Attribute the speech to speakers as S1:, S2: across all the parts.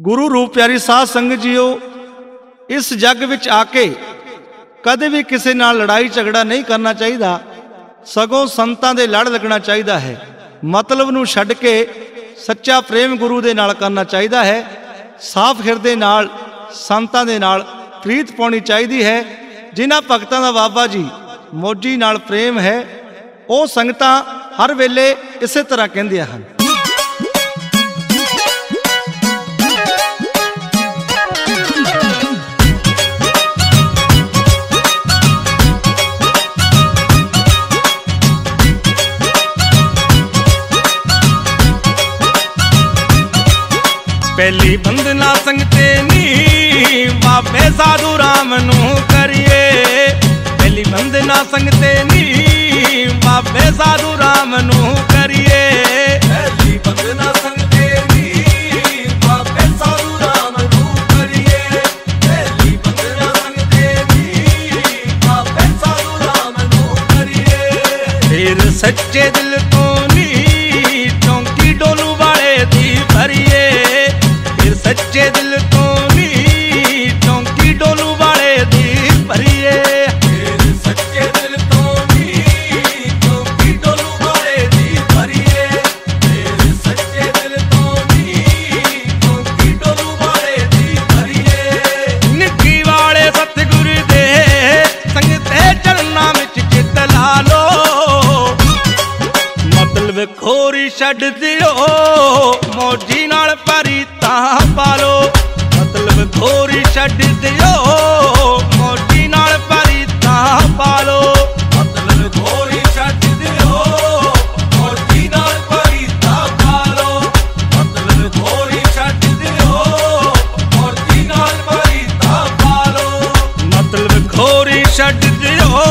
S1: ਗੁਰੂ ਰੂਪ ਪਿਆਰੀ ਸਾਧ ਸੰਗਤ ਜੀਓ, ਇਸ ਜੱਗ ਵਿੱਚ ਆ ਕੇ ਕਦੇ ਵੀ ਕਿਸੇ ਨਾਲ ਲੜਾਈ ਝਗੜਾ ਨਹੀਂ ਕਰਨਾ ਚਾਹੀਦਾ। ਸਗੋਂ ਸੰਤਾਂ ਦੇ ਲੜ ਲੱਗਣਾ ਚਾਹੀਦਾ ਹੈ। ਮਤਲਬ ਨੂੰ ਛੱਡ ਕੇ ਸੱਚਾ ਪ੍ਰੇਮ ਗੁਰੂ ਦੇ ਨਾਲ ਕਰਨਾ ਚਾਹੀਦਾ ਹੈ। ਸਾਫ਼ ਹਿਰਦੇ ਨਾਲ, ਸੰਤਾਂ ਦੇ ਨਾਲ ਪ੍ਰੀਤ ਪਾਉਣੀ ਚਾਹੀਦੀ ਹੈ। ਜਿਨ੍ਹਾਂ ਭਗਤਾਂ ਦਾ ਬਾਬਾ ਜੀ ਮੋਜੀ ਨਾਲ ਪ੍ਰੇਮ ਹੈ, ਉਹ ਸੰਗਤਾਂ ਹਰ ਵੇਲੇ ਇਸੇ ਤਰ੍ਹਾਂ ਕਹਿੰਦੀਆਂ ਹਨ।
S2: ਪਹਿਲੀ ਬੰਦਨਾ ਸੰਗਤੇ ਨੀ। ਬਾਬੇ ਸਾਧੂ ਰਾਮ ਨੂੰ ਕਰੀਏ। ਪਹਿਲੀ ਬੰਦਨਾ ਸੰਗਤੇ ਨੀ। ਛੱਡ ਦਿਓ। ਮੋਜੀ ਨਾਲ ਭਰੀ ਤਾਂ ਪਾਲੋ। ਮਤਲਬ ਖੋਰੀ ਛੱਡ ਦਿਓ। ਮੋਜੀ ਨਾਲ ਭਰੀ ਤਾਂ ਪਾਲੋ।
S3: ਮਤਲਬ ਖੋਰੀ ਛੱਡ ਦਿਓ। ਮੋਤੀ ਨਾਲ ਭਰੀ ਤਾਂ ਪਾਲੋ। ਮਤਲਬ ਖੋਰੀ ਛੱਡ ਦਿਓ। ਮੋਤੀ ਨਾਲ ਭਰੀ ਤਾਂ ਪਾਲੋ।
S2: ਮਤਲਬ ਖੋਰੀ ਛੱਡ ਦਿਓ।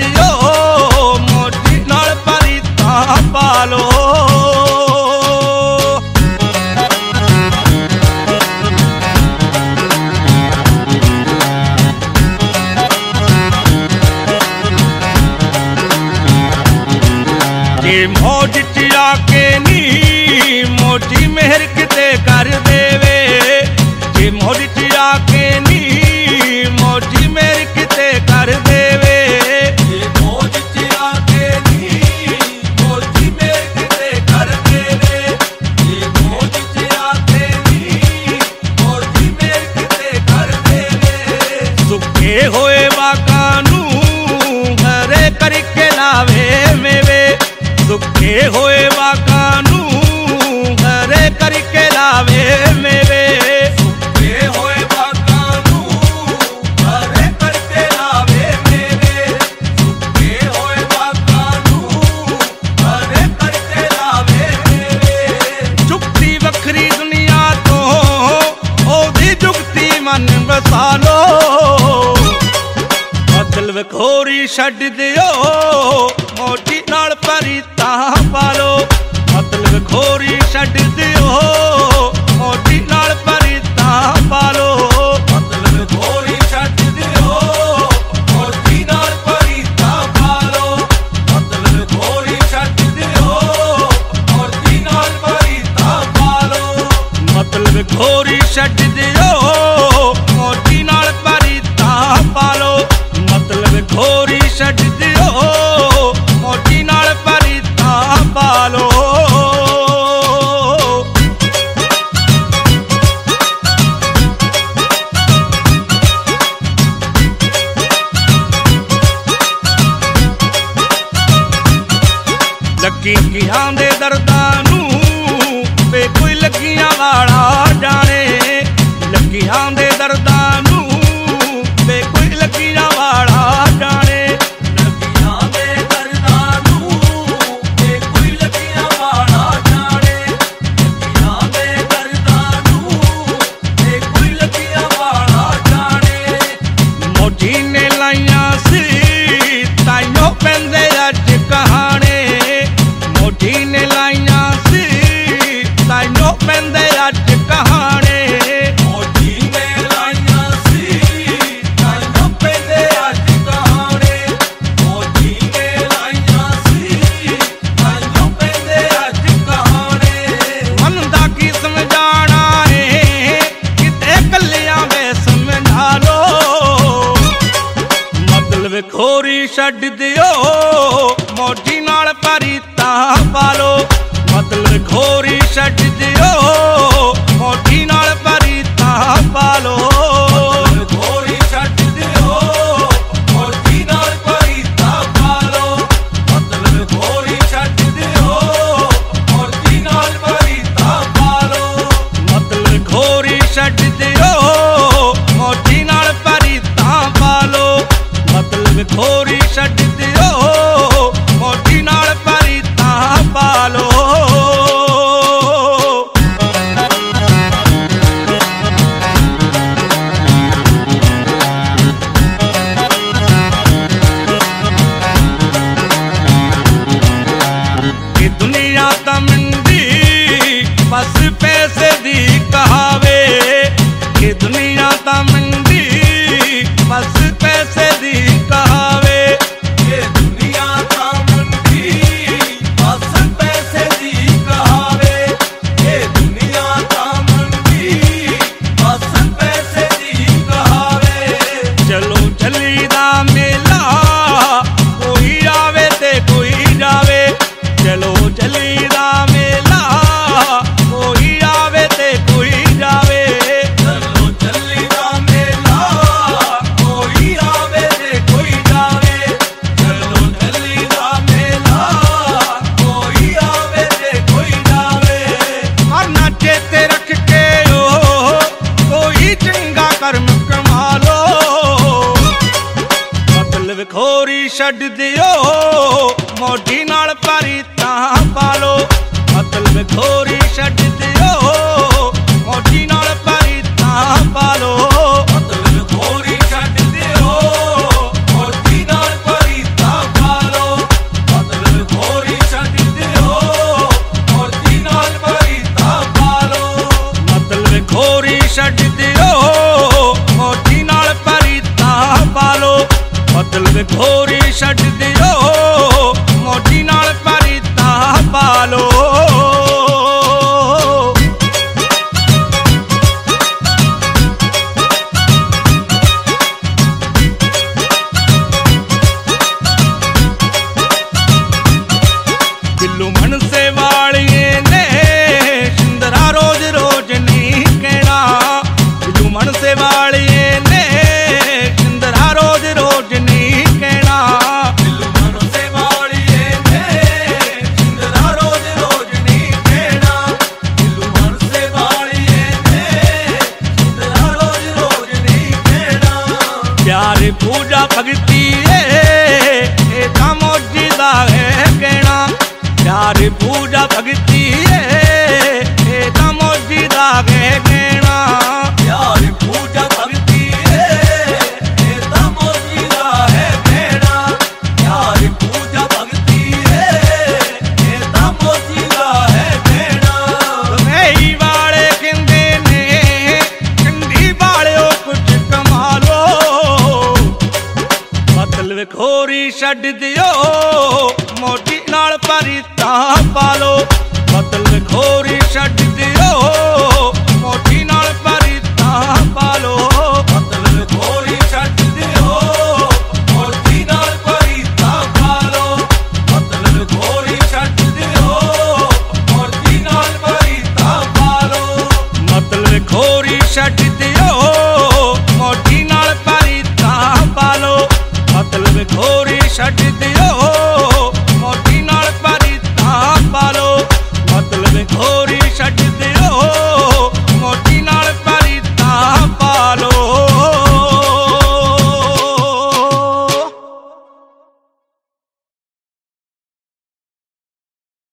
S2: ਛੱਡ ਦਿਓ ਮੋਜੀ ਨਾਲ ਭਰੀ ਤਾਂ ਸੁੱਕੇ ਹੋਏ ਵਾਕਾਂ ਨੂੰ ਹਰੇ ਕਰਕੇ ਲਾਵੇ ਮੇਵੇ ਸੁੱਕੇ ਹੋਏ
S3: ਬਾਗਾਂ ਨੂੰ ਹਰੇ ਕਰਕੇ ਲਾਵੇ ਮੇਰੇ। ਸੁੱਕੇ ਹੋਏ ਬਾਗਾਂ ਨੂੰ ਹਰੇ ਕਰਕੇ ਲਾਵੇ ਮੇਰੇ।
S2: ਜੁਗਤੀ ਵੱਖਰੀ ਦੁਨੀਆ ਤੋਂ, ਉਹਦੀ ਜੁਗਤੀ ਮਨ ਵਸਾ ਲੋ ਮਤਲਬ ਖੋਰੀ ਛੱਡ ਦਿਓ। ਲੱਗੀ ਕਿਹਾਂ ਦੇ ਦਰਦਾਂ ਛੱਡ ਦਿਓ। ਛੱਡ ਦਿਓ। ਮੋਢੀ ਨਾਲ ਪਰੀ ਤਾਂ
S3: ਪਾਲੋ। ਮਤਲਬ
S2: ਖੋਰੀ ਛੱਡ ਦਿਓ। ਮੋਢੀ ਨਾਲ ਪਰੀ ਤਾਂ ਪਾਲੋ। ਮਤਲਬ ਖੋਰੀ ਛੱਡ ਦਿਓ। ਮੋਢੀ ਨਾਲ ਪਰੀ ਤਾਂ ਪਾਲੋ। ਮਤਲਬ ਖੋਰੀ ਛੱਡ ਦਿਓ। ਮੋਢੀ ਨਾਲ ਪਰੀ ਤਾਂ ਪਾਲੋ। ਮਤਲਬ ਖੋਰੀ ਛੱਡ ਦਿਓ। ਮੋਢੀ ਨਾਲ ਪਰੀ ਤਾਂ
S3: ਪਾਲੋ। ਮਤਲਬ ਖੋਰੀ ਛੱਡ
S2: ਦੇ ਜਗਤੀ ਏ ਇਹ ਤਾਂ ਮੋਜੀ ਦਾ ਹੈ ਕਹਿਣਾ। ਪਿਆਰ ਪੂਜਾ ਭਗਤੀ ਡੋਰੀ
S3: ਛੱਡ ਦਿਓ। ਮੋਢੀ ਨਾਲ ਭਰੀ ਤਾਂ
S2: ਪਾ ਲੋ ਬਦਲ ਖੋਰੀ ਛੱਡ ਦਿਓ।